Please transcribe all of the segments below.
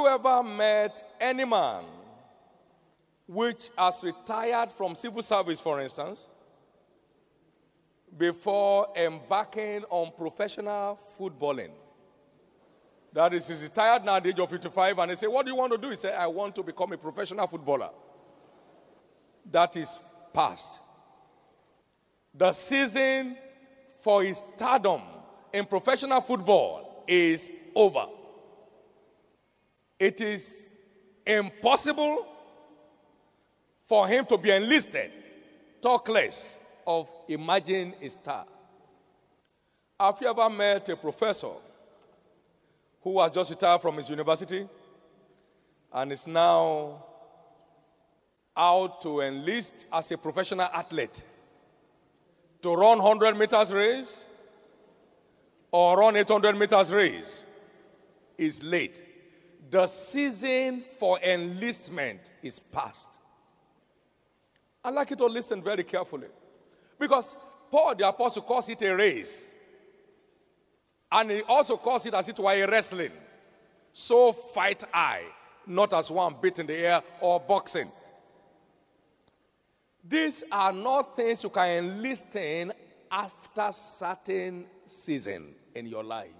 you ever met any man which has retired from civil service, for instance, before embarking on professional footballing? That is, he's retired now at the age of 55, and they say, What do you want to do? He said, I want to become a professional footballer. That is past. The season for his stardom in professional football is over. It is impossible for him to be enlisted, talk less of imagine a star. Have you ever met a professor who has just retired from his university and is now out to enlist as a professional athlete to run 100 meters race or run 800 meters race is late. The season for enlistment is past. I'd like you to listen very carefully. Because Paul the Apostle calls it a race. And he also calls it as it were a wrestling. So fight I, not as one beat in the air or boxing. These are not things you can enlist in after certain season in your life.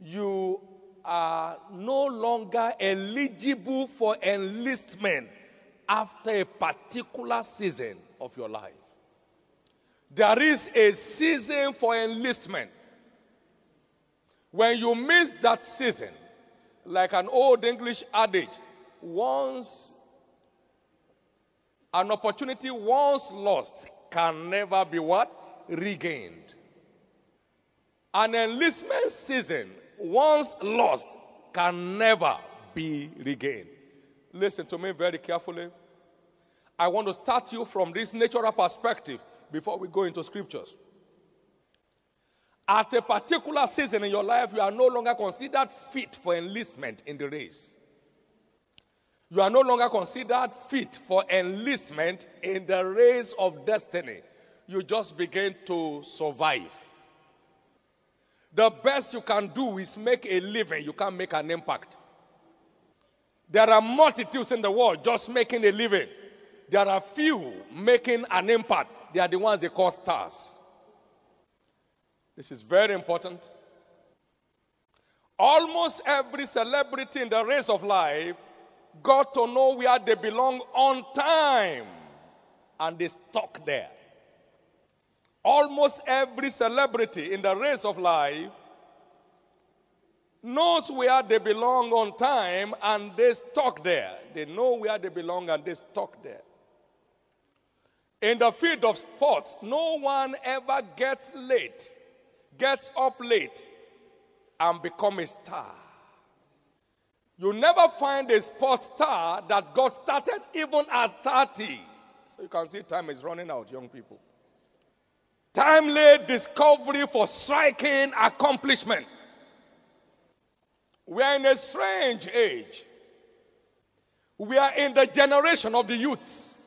You are no longer eligible for enlistment after a particular season of your life. There is a season for enlistment. When you miss that season, like an old English adage, once an opportunity once lost can never be what? Regained. An enlistment season once lost can never be regained. Listen to me very carefully. I want to start you from this natural perspective before we go into scriptures. At a particular season in your life, you are no longer considered fit for enlistment in the race. You are no longer considered fit for enlistment in the race of destiny. You just begin to survive. The best you can do is make a living, you can't make an impact. There are multitudes in the world just making a living. There are few making an impact. They are the ones they call stars. This is very important. Almost every celebrity in the race of life got to know where they belong on time and they stuck there. Almost every celebrity in the race of life knows where they belong on time and they stuck there. They know where they belong and they stuck there. In the field of sports, no one ever gets late, gets up late, and become a star. You never find a sports star that got started even at 30. So you can see time is running out, young people. Timely discovery for striking accomplishment. We are in a strange age. We are in the generation of the youths.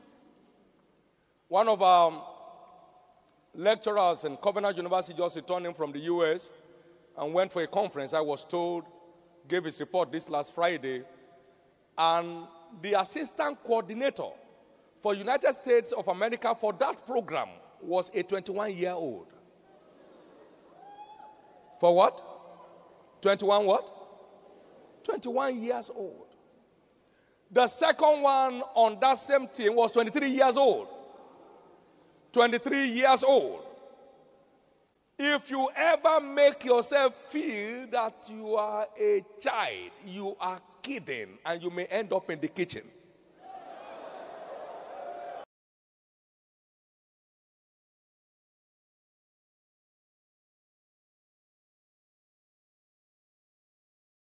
One of our lecturers in Covenant University just returning from the US and went for a conference, I was told gave his report this last Friday, and the assistant coordinator for United States of America for that program was a 21 year old. For what? 21 what? 21 years old. The second one on that same team was 23 years old. 23 years old. If you ever make yourself feel that you are a child, you are kidding, and you may end up in the kitchen.